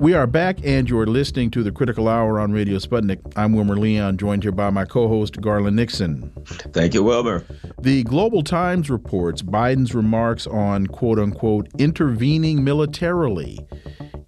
We are back, and you're listening to the Critical Hour on Radio Sputnik. I'm Wilmer Leon, joined here by my co host, Garland Nixon. Thank you, Wilmer. The Global Times reports Biden's remarks on quote unquote intervening militarily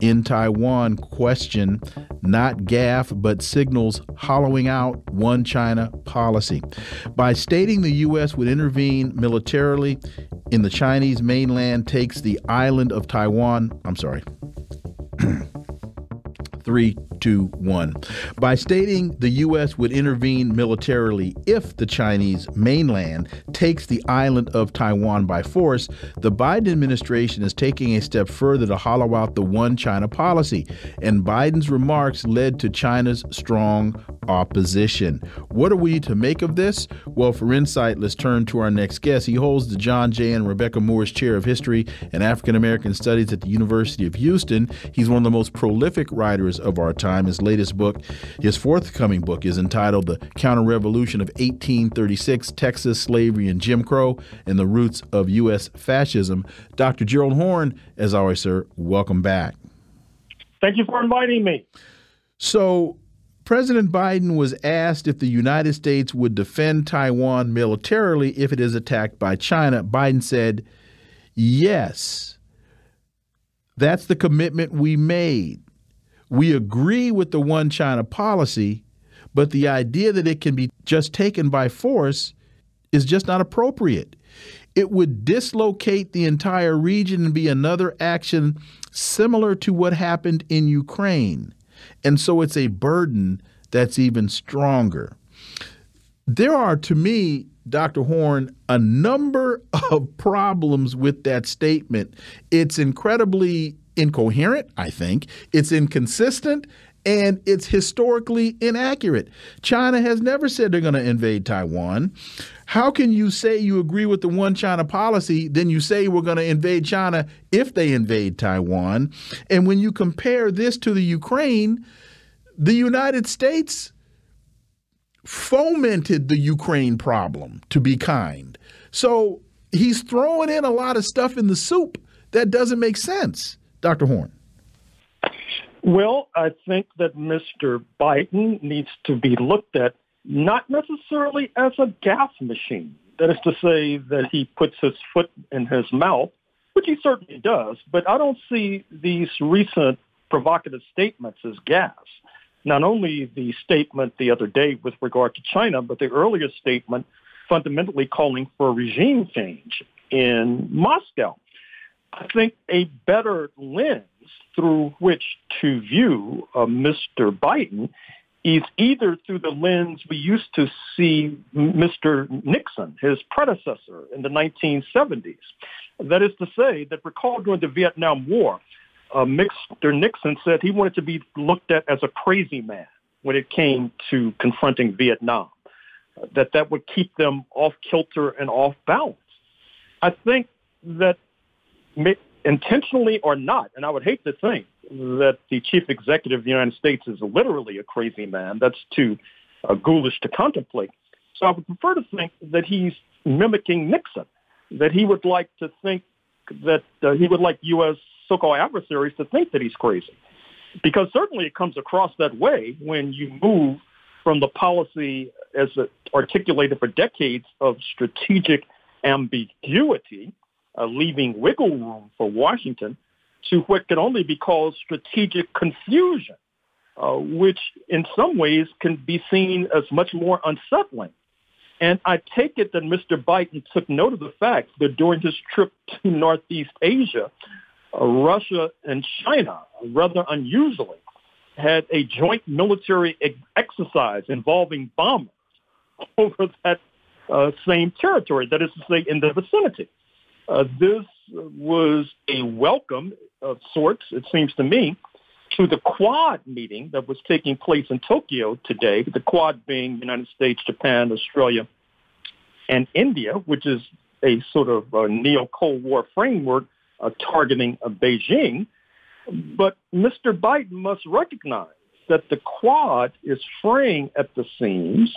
in Taiwan question not gaffe but signals hollowing out one China policy. By stating the U.S. would intervene militarily in the Chinese mainland, takes the island of Taiwan, I'm sorry. Three, two, one. By stating the U.S. would intervene militarily if the Chinese mainland takes the island of Taiwan by force, the Biden administration is taking a step further to hollow out the one China policy. And Biden's remarks led to China's strong opposition. What are we to make of this? Well, for insight, let's turn to our next guest. He holds the John J. and Rebecca Moores Chair of History and African American Studies at the University of Houston. He's one of the most prolific writers of our time. His latest book, his forthcoming book, is entitled The Counter Revolution of 1836 Texas Slavery and Jim Crow and the Roots of U.S. Fascism. Dr. Gerald Horne, as always, sir, welcome back. Thank you for inviting me. So, President Biden was asked if the United States would defend Taiwan militarily if it is attacked by China. Biden said, yes. That's the commitment we made. We agree with the one China policy, but the idea that it can be just taken by force is just not appropriate. It would dislocate the entire region and be another action similar to what happened in Ukraine. And so it's a burden that's even stronger. There are, to me, Dr. Horne, a number of problems with that statement. It's incredibly incoherent, I think. It's inconsistent and it's historically inaccurate. China has never said they're going to invade Taiwan. How can you say you agree with the one China policy, then you say we're going to invade China if they invade Taiwan? And when you compare this to the Ukraine, the United States fomented the Ukraine problem, to be kind. So he's throwing in a lot of stuff in the soup that doesn't make sense. Dr. Horne? Well, I think that Mr. Biden needs to be looked at not necessarily as a gas machine. That is to say that he puts his foot in his mouth, which he certainly does, but I don't see these recent provocative statements as gas. Not only the statement the other day with regard to China, but the earlier statement fundamentally calling for a regime change in Moscow. I think a better lens through which to view uh, Mr. Biden is either through the lens we used to see Mr. Nixon, his predecessor in the 1970s. That is to say, that recall during the Vietnam War, uh, Mr. Nixon said he wanted to be looked at as a crazy man when it came to confronting Vietnam, that that would keep them off kilter and off balance. I think that intentionally or not, and I would hate to think that the chief executive of the United States is literally a crazy man. That's too uh, ghoulish to contemplate. So I would prefer to think that he's mimicking Nixon, that he would like to think that uh, he would like U.S. so-called adversaries to think that he's crazy. Because certainly it comes across that way when you move from the policy as articulated for decades of strategic ambiguity uh, leaving wiggle room for Washington to what can only be called strategic confusion, uh, which in some ways can be seen as much more unsettling. And I take it that Mr. Biden took note of the fact that during his trip to Northeast Asia, uh, Russia and China, rather unusually, had a joint military ex- exercise involving bombers over that uh, same territory, that is to say, in the vicinity. Uh, this was a welcome of sorts, it seems to me, to the Quad meeting that was taking place in Tokyo today, the Quad being United States, Japan, Australia, and India, which is a sort of a neo-Cold War framework uh, targeting uh, Beijing. But Mr. Biden must recognize that the Quad is fraying at the seams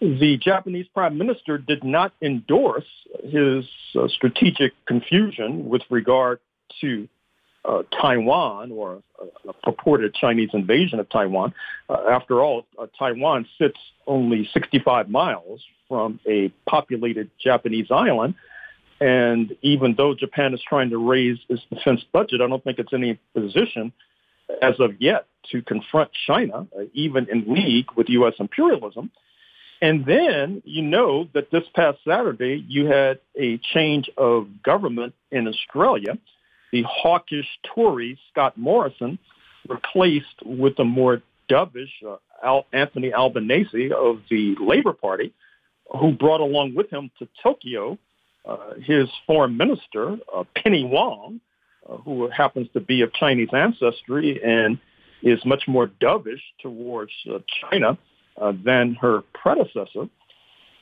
the Japanese prime minister did not endorse his uh, strategic confusion with regard to uh, Taiwan or a, a, purported Chinese invasion of Taiwan. Uh, after all, uh, Taiwan sits only 65 miles from a populated Japanese island. And even though Japan is trying to raise its defense budget, I don't think it's in any position as of yet to confront China, uh, even in league with U.S. imperialism. And then you know that this past Saturday you had a change of government in Australia. The hawkish Tory Scott Morrison replaced with the more dovish uh, Al- Anthony Albanese of the Labour Party, who brought along with him to Tokyo uh, his foreign minister, uh, Penny Wong, uh, who happens to be of Chinese ancestry and is much more dovish towards uh, China uh, than her predecessor.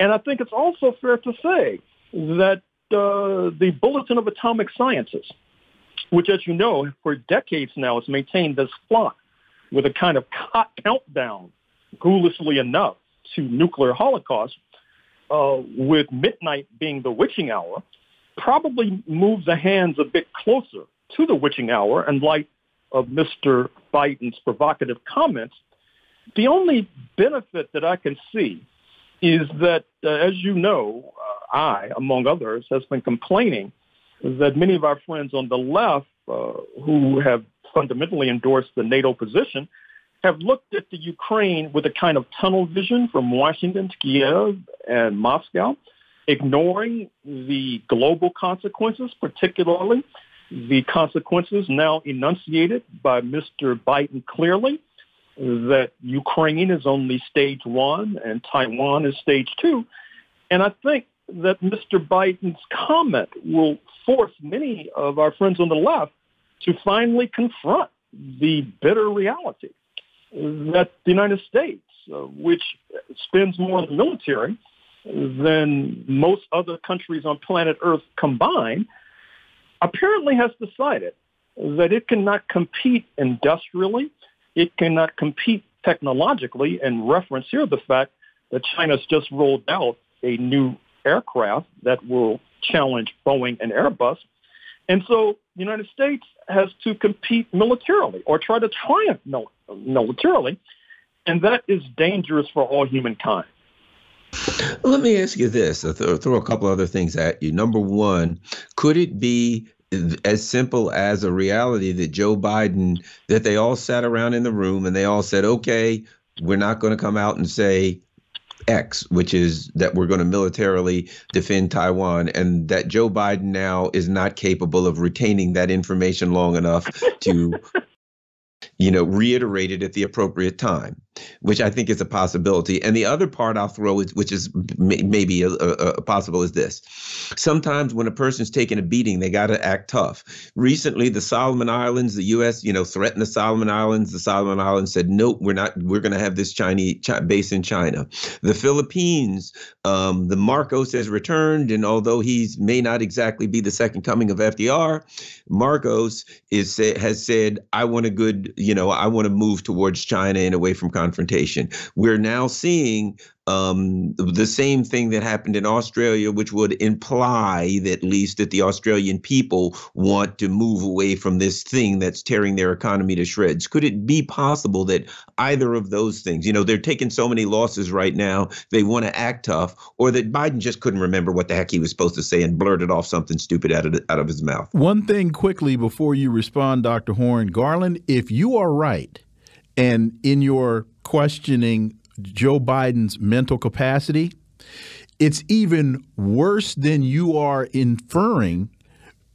And I think it's also fair to say that uh, the Bulletin of Atomic Sciences, which, as you know, for decades now has maintained this clock with a kind of countdown, ghoulishly enough, to nuclear holocaust, uh, with midnight being the witching hour, probably moves the hands a bit closer to the witching hour in light of Mr. Biden's provocative comments. The only benefit that I can see is that, uh, as you know, uh, I, among others, has been complaining that many of our friends on the left uh, who have fundamentally endorsed the NATO position have looked at the Ukraine with a kind of tunnel vision from Washington to Kiev and Moscow, ignoring the global consequences, particularly the consequences now enunciated by Mr. Biden clearly that Ukraine is only stage one and Taiwan is stage two. And I think that Mr. Biden's comment will force many of our friends on the left to finally confront the bitter reality that the United States, uh, which spends more on the military than most other countries on planet Earth combined, apparently has decided that it cannot compete industrially, it cannot compete technologically, and reference here the fact that China's just rolled out a new aircraft that will challenge Boeing and Airbus. And so the United States has to compete militarily or try to triumph militarily, and that is dangerous for all humankind. Let me ask you this. I'll throw a couple other things at you. Number one, could it be as simple as a reality that Joe Biden, that they all sat around in the room and they all said, okay, we're not going to come out and say X, which is that we're going to militarily defend Taiwan, and that Joe Biden now is not capable of retaining that information long enough to you know, reiterated at the appropriate time, which I think is a possibility. And the other part I'll throw is, which is maybe a, a, a possible, is this: sometimes when a person's taking a beating, they got to act tough. Recently, the Solomon Islands, the U.S., you know, threatened the Solomon Islands. The Solomon Islands said, "Nope, we're not. We're going to have this Chinese base in China." The Philippines, um, the Marcos has returned, and although he may not exactly be the second coming of FDR, Marcos is has said, "I want a good." You know, I want to move towards China and away from confrontation. We're now seeing um, the same thing that happened in Australia, which would imply that at least that the Australian people want to move away from this thing that's tearing their economy to shreds. Could it be possible that either of those things, you know, they're taking so many losses right now, they want to act tough, or that Biden just couldn't remember what the heck he was supposed to say and blurted off something stupid out of out of his mouth? One thing quickly before you respond, Dr. Horne, Garland, if you are right, and in your questioning Joe Biden's mental capacity, it's even worse than you are inferring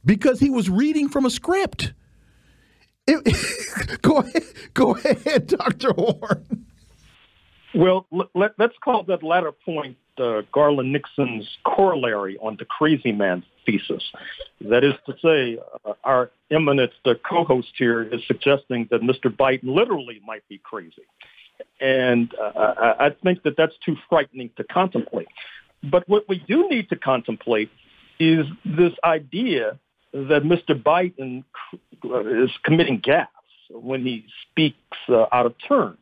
because he was reading from a script. It, go ahead, go ahead, Dr. Horne. Well, let, us call that latter point uh, Garland Nixon's corollary on the crazy man thesis. That is to say, uh, our eminent uh, co-host here is suggesting that Mr. Biden literally might be crazy. And uh, I think that that's too frightening to contemplate. But what we do need to contemplate is this idea that Mr. Biden is committing gaffes when he speaks uh, out of turn.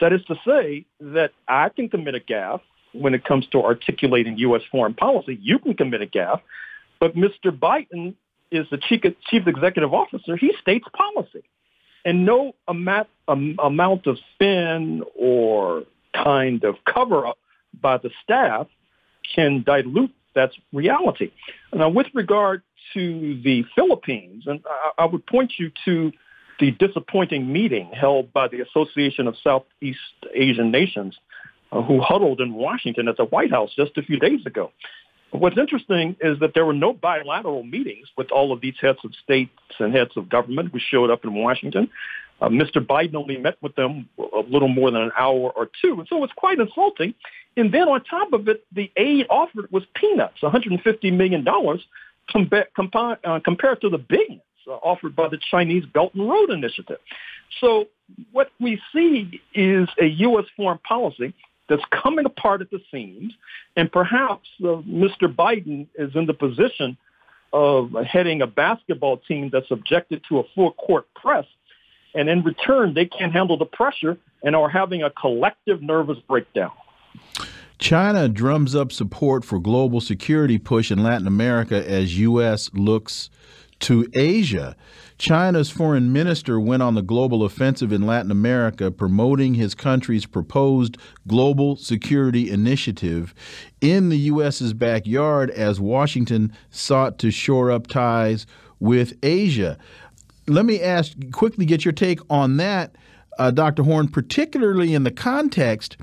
That is to say that I can commit a gaffe when it comes to articulating U.S. foreign policy. You can commit a gaffe, but Mr. Biden is the chief, chief executive officer. He states policy. And no amount, um, amount of spin or kind of cover up by the staff can dilute that reality. Now, with regard to the Philippines, and I, I would point you to the disappointing meeting held by the Association of Southeast Asian Nations, uh, who huddled in Washington at the White House just a few days ago. What's interesting is that there were no bilateral meetings with all of these heads of states and heads of government who showed up in Washington. Uh, Mr. Biden only met with them a little more than an hour or two, and so it's quite insulting. And then on top of it, the aid offered was peanuts, $150 million uh, compared to the billions uh, offered by the Chinese Belt and Road Initiative. So what we see is a U.S. foreign policy that's coming apart at the seams, and perhaps uh, Mr. Biden is in the position of heading a basketball team that's subjected to a full court press, and in return, they can't handle the pressure and are having a collective nervous breakdown. China drums up support for global security push in Latin America as U.S. looks to Asia. China's foreign minister went on the global offensive in Latin America, promoting his country's proposed global security initiative in the U.S.'s backyard as Washington sought to shore up ties with Asia. Let me ask quickly, get your take on that. Uh, Dr. Horne, particularly in the context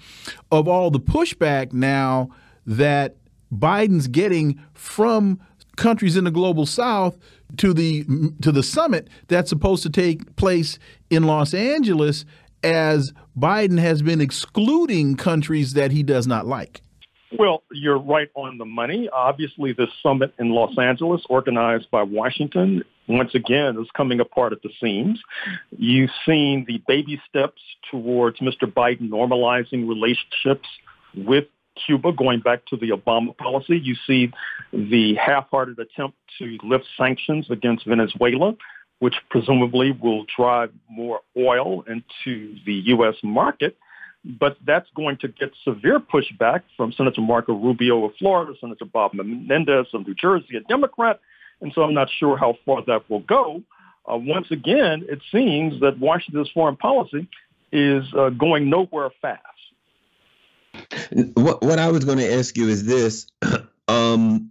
of all the pushback now that Biden's getting from countries in the global south to the to the summit that's supposed to take place in Los Angeles as Biden has been excluding countries that he does not like. Well, you're right on the money. Obviously, this summit in Los Angeles, organized by Washington, once again is coming apart at the seams. You've seen the baby steps towards Mr. Biden normalizing relationships with Cuba, going back to the Obama policy. You see the half-hearted attempt to lift sanctions against Venezuela, which presumably will drive more oil into the U.S. market. But that's going to get severe pushback from Senator Marco Rubio of Florida, Senator Bob Menendez of New Jersey, a Democrat. And so I'm not sure how far that will go. Uh, once again, it seems that Washington's foreign policy is uh, going nowhere fast. What what I was going to ask you is this: um,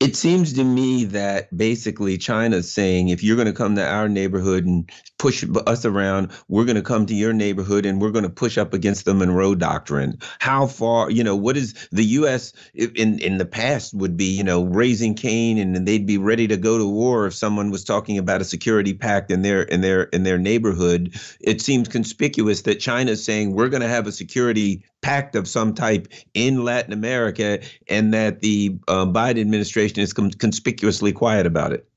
it seems to me that basically China's saying if you're going to come to our neighborhood and push us around, we're going to come to your neighborhood and we're going to push up against the Monroe Doctrine. How far, you know, what is the U.S. in in the past would be, you know, raising Cain and they'd be ready to go to war if someone was talking about a security pact in their in their in their neighborhood. It seems conspicuous that China's saying we're going to have a security pact of some type in Latin America, and that the uh, Biden administration is conspicuously quiet about it?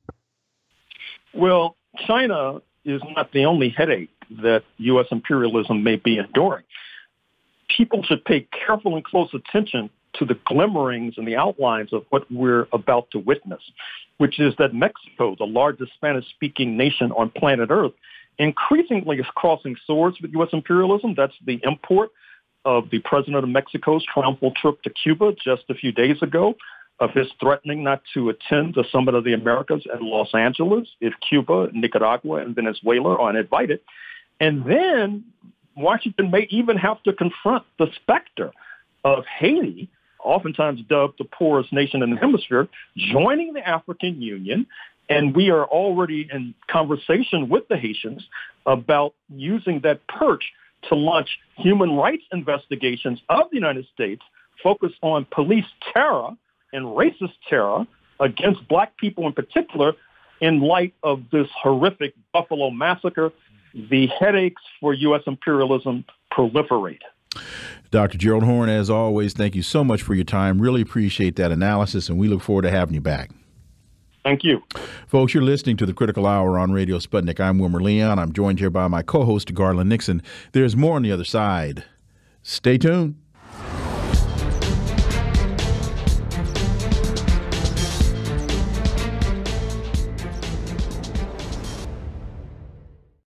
Well, China is not the only headache that U.S. imperialism may be enduring. People should pay careful and close attention to the glimmerings and the outlines of what we're about to witness, which is that Mexico, the largest Spanish-speaking nation on planet Earth, increasingly is crossing swords with U.S. imperialism. That's the import of the president of Mexico's triumphal trip to Cuba just a few days ago, of his threatening not to attend the Summit of the Americas in Los Angeles if Cuba, Nicaragua, and Venezuela are uninvited. And then Washington may even have to confront the specter of Haiti, oftentimes dubbed the poorest nation in the hemisphere, joining the African Union. And we are already in conversation with the Haitians about using that perch to launch human rights investigations of the United States focused on police terror and racist terror against black people in particular in light of this horrific Buffalo massacre. The headaches for U.S. imperialism proliferate. Dr. Gerald Horne, as always, thank you so much for your time. Really appreciate that analysis, and we look forward to having you back. Thank you. Folks, you're listening to the Critical Hour on Radio Sputnik. I'm Wilmer Leon. I'm joined here by my co host, Garland Nixon. There's more on the other side. Stay tuned.